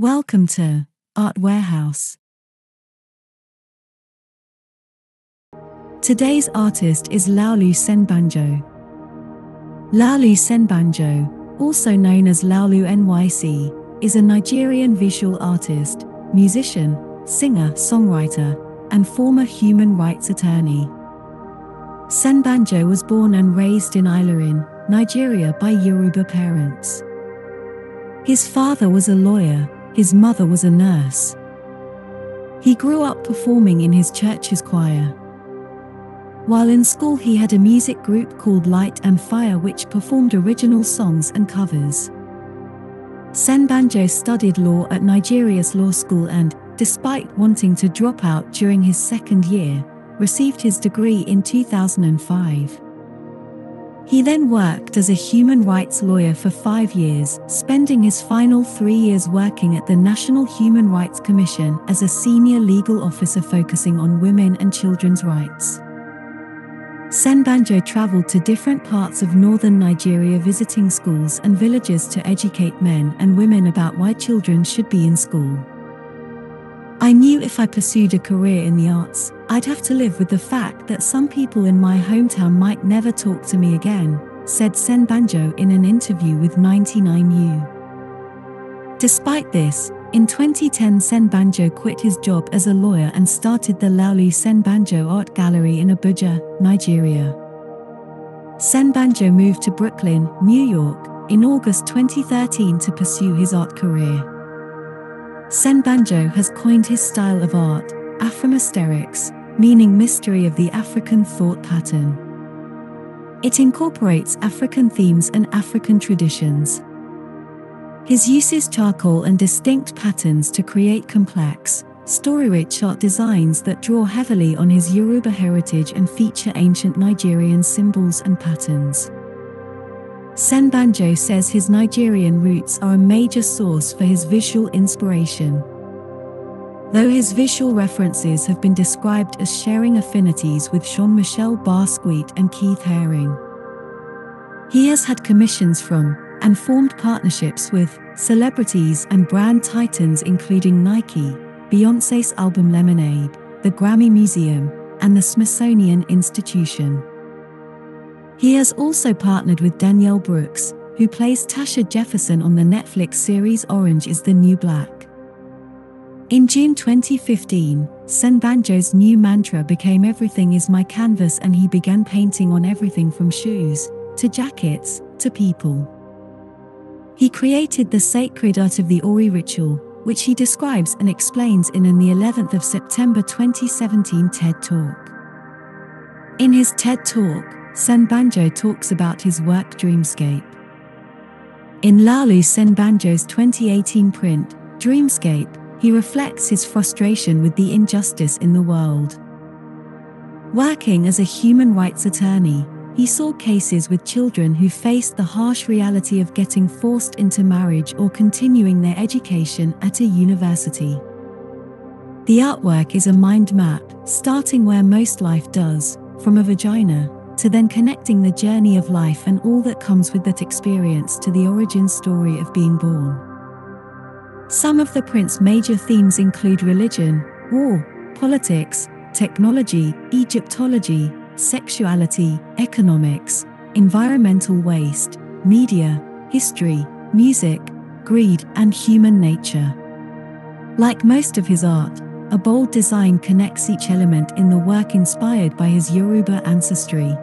Welcome to Art Warehouse. Today's artist is Laolu Senbanjo. Laolu Senbanjo, also known as Laolu NYC, is a Nigerian visual artist, musician, singer, songwriter, and former human rights attorney. Senbanjo was born and raised in Ilorin, Nigeria by Yoruba parents. His father was a lawyer, his mother was a nurse. He grew up performing in his church's choir. While in school, he had a music group called Light and Fire which performed original songs and covers. Senbanjo studied law at Nigeria's law school and, despite wanting to drop out during his second year, received his degree in 2005. He then worked as a human rights lawyer for five years, spending his final three years working at the National Human Rights Commission as a senior legal officer focusing on women and children's rights. Senbanjo traveled to different parts of northern Nigeria visiting schools and villages to educate men and women about why children should be in school. I knew if I pursued a career in the arts, I'd have to live with the fact that some people in my hometown might never talk to me again, said Senbanjo in an interview with 99U. Despite this, in 2010 Senbanjo quit his job as a lawyer and started the Laolu Senbanjo Art Gallery in Abuja, Nigeria. Senbanjo moved to Brooklyn, New York, in August 2013 to pursue his art career. Senbanjo has coined his style of art, Afromysterics, meaning mystery of the African thought pattern. It incorporates African themes and African traditions. His uses charcoal and distinct patterns to create complex, story-rich art designs that draw heavily on his Yoruba heritage and feature ancient Nigerian symbols and patterns. Senbanjo says his Nigerian roots are a major source for his visual inspiration. Though his visual references have been described as sharing affinities with Jean-Michel Basquiat and Keith Haring. He has had commissions from and formed partnerships with celebrities and brand titans including Nike, Beyonce's album Lemonade, the Grammy Museum, and the Smithsonian Institution. He has also partnered with Danielle Brooks, who plays Tasha Jefferson on the Netflix series Orange is the New Black. In June 2015, Senbanjo's new mantra became Everything is my canvas, and he began painting on everything from shoes to jackets to people. He created the sacred art of the Ori ritual, which he describes and explains in an the 11th of September 2017 TED Talk. In his TED Talk, Senbanjo talks about his work Dreamscape. In Laolu Senbanjo's 2018 print, Dreamscape, he reflects his frustration with the injustice in the world. Working as a human rights attorney, he saw cases with children who faced the harsh reality of getting forced into marriage or continuing their education at a university. The artwork is a mind map, starting where most life does, from a vagina, to then connecting the journey of life and all that comes with that experience to the origin story of being born. Some of the print's major themes include religion, war, politics, technology, Egyptology, sexuality, economics, environmental waste, media, history, music, greed, and human nature. Like most of his art, a bold design connects each element in the work inspired by his Yoruba ancestry.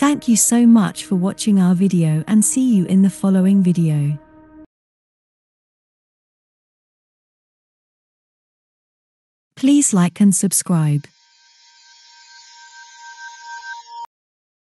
Thank you so much for watching our video and see you in the following video. Please like and subscribe.